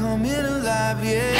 coming alive, yeah.